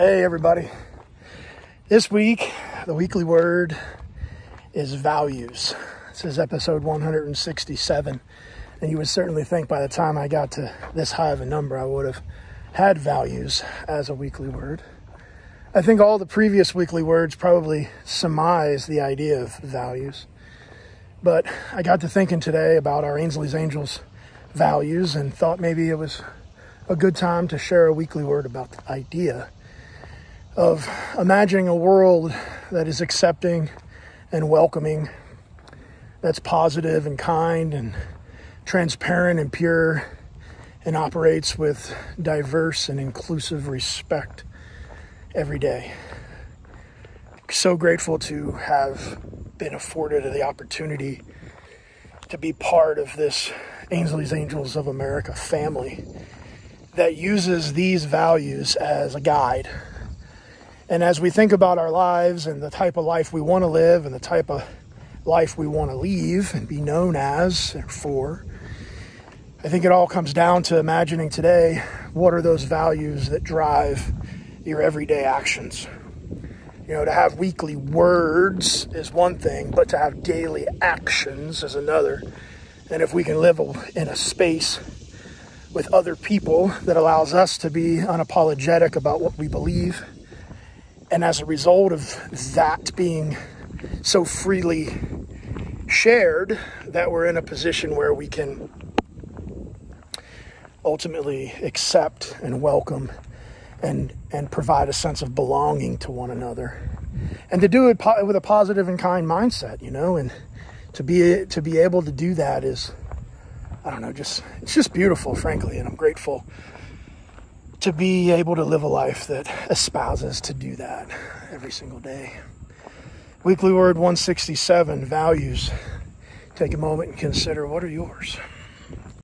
Hey, everybody. This week, the weekly word is values. This is episode 167. And you would certainly think by the time I got to this high of a number, I would have had values as a weekly word. I think all the previous weekly words probably surmise the idea of values. But I got to thinking today about our Ainsley's Angels values and thought maybe it was a good time to share a weekly word about the idea of imagining a world that is accepting and welcoming, that's positive and kind and transparent and pure, and operates with diverse and inclusive respect every day. So grateful to have been afforded the opportunity to be part of this Ainsley's Angels of America family that uses these values as a guide. And as we think about our lives and the type of life we want to live and the type of life we want to leave and be known as or for, I think it all comes down to imagining today what are those values that drive your everyday actions. You know, to have weekly words is one thing, but to have daily actions is another. And if we can live in a space with other people that allows us to be unapologetic about what we believe, and as a result of that being so freely shared, that we're in a position where we can ultimately accept and welcome and and provide a sense of belonging to one another. And to do it po- with a positive and kind mindset you know and to be to be able to do that is i don't know just it's just beautiful frankly and i'm grateful to be able to live a life that espouses to do that every single day. Weekly word 167 values. Take a moment and consider what are yours